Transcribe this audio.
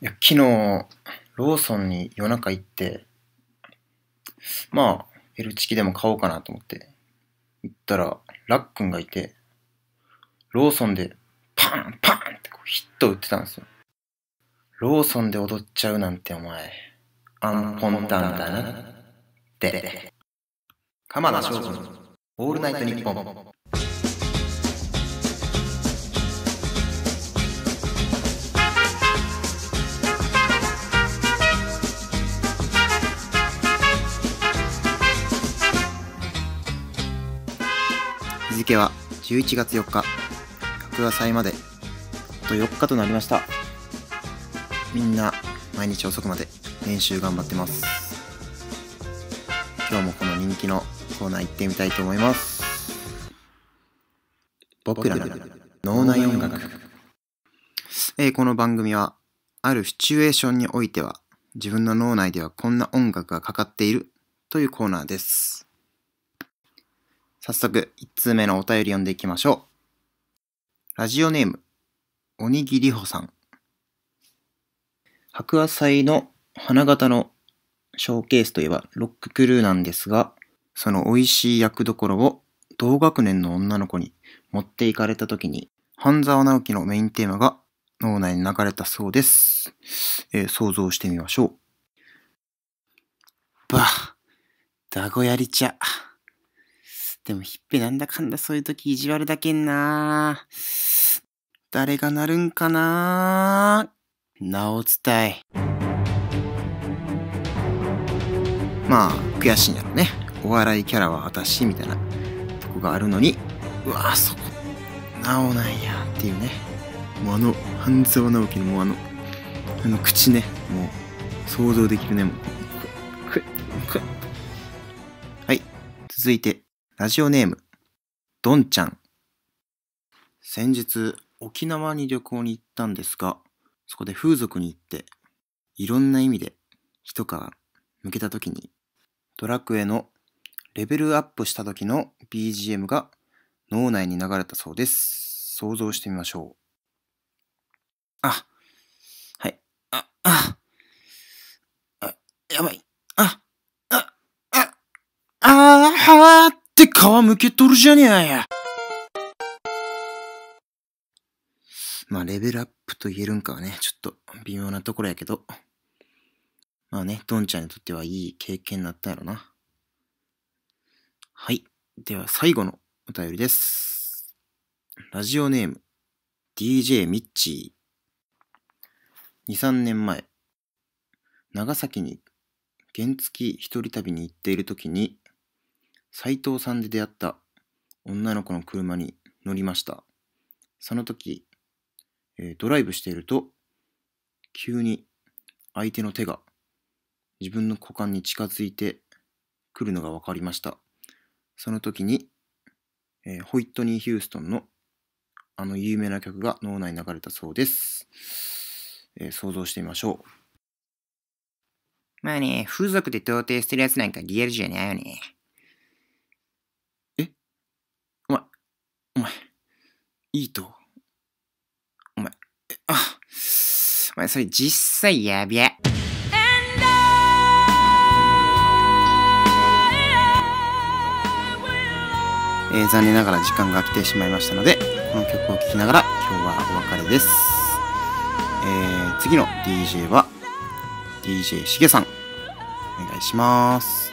いや、昨日、ローソンに夜中行って、まあ、L チキでも買おうかなと思って、行ったら、ラックンがいて、ローソンでパンパンってこうヒット打ってたんですよ。ローソンで踊っちゃうなんてお前、アンポンタンだなって。鎌田翔吾のオールナイトニッポン。日付は11月4日、格野祭まで、あと4日となりました。みんな、毎日遅くまで練習頑張ってます。今日もこの人気のコーナー行ってみたいと思います。僕らの脳内音楽。えーこの番組は、あるシチュエーションにおいては、自分の脳内ではこんな音楽がかかっているというコーナーです。早速、1通目のお便り読んでいきましょう。ラジオネーム、おにぎりほさん。白亜祭の花形のショーケースといえばロッククルーなんですが、その美味しい役どころを同学年の女の子に持っていかれた時に、半沢直樹のメインテーマが脳内に流れたそうです。えー想像してみましょう。ばあ、だごやりちゃ。でもひっぺなんだかんだそういう時意地悪だけんな誰がなるんかななお伝え。まあ、悔しいんやろね。お笑いキャラは私みたいなとこがあるのに、うわそこ、なおなんやっていうね。もうあの、半沢直樹のもうあの、あの口ね、もう想像できるね。もうはい、続いて、ラジオネーム、どんちゃん。先日、沖縄に旅行に行ったんですが、そこで風俗に行って、いろんな意味で一皮向けた時に、ドラクエのレベルアップした時の BGM が脳内に流れたそうです。想像してみましょう。あ、はい、あ、あ、あ、やばい、あ、あ、あ、あーはーって皮むけとるじゃねえや。まあ、レベルアップと言えるんかはね、ちょっと微妙なところやけど。まあね、ドンちゃんにとってはいい経験になったやろな。はい。では最後のお便りです。ラジオネーム、DJ ミッチー。2、3年前、長崎に原付一人旅に行っている時に、斉藤さんで出会った女の子の車に乗りました。その時、えードライブしていると、急に相手の手が自分の股間に近づいてくるのが分かりました。その時に、えーホイットニー・ヒューストンのあの有名な曲が脳内に流れたそうです。えー想像してみましょう。まあね、風俗で童貞してるやつなんかリアルじゃないよね。えお前、お前、いいと。お前、あ、お前それ実際やべえ。えー残念ながら時間が来てしまいましたので、この曲を聴きながら今日はお別れです。えー次の DJ は DJ しげさん。お願いします。